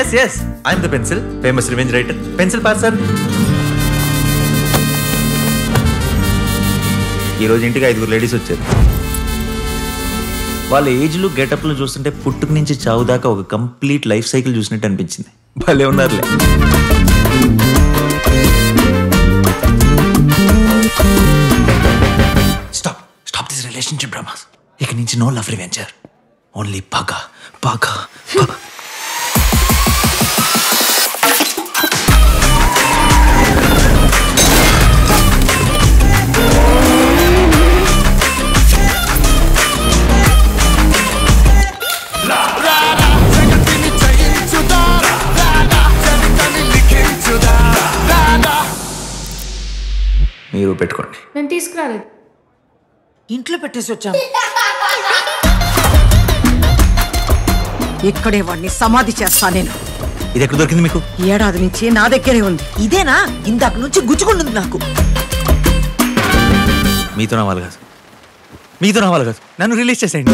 Yes yes I'm the pencil famous revenge writer pencil pass sir ఈరోజు ఇంటికి ఐదుగురు ladies వచ్చారు. వాళ్ళ ఏజ్లు గెటప్లు చూస్తుంటే పుట్టుకు నుంచి చావు దాకా ఒక కంప్లీట్ లైఫ్ సైకిల్ చూసినట్టు అనిపించింది. భలే ఉన్నారులే. Stop stop this relationship dramas ఇక నుంచి నో లవ్ రివెంజర్. ఓన్లీ పగ పగ మీరు పెట్టుకోండి. నేను తీసుకురాలేదు. ఇంట్లో పెట్టేసి వచ్చాను. ఇక్కడే వాడిని సమాధి చేస్తా నేను. ఇది ఎక్కడ దొరికింది మీకు? ఏడాది నుంచి నా దగ్గరే ఉంది. ఇదేనా? ఇందాక నుంచి గుచ్చుకుంటుంది నాకు. మీతో నా వాళ్ళు కాదు. మీతో నా వాళ్ళు కాదు. నన్ను రిలీజ్ చేసేయండి.